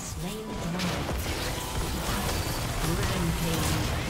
slain the dragon. Rampage.